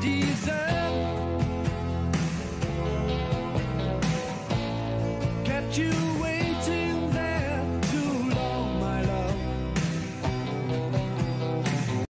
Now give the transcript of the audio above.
deserve kept you.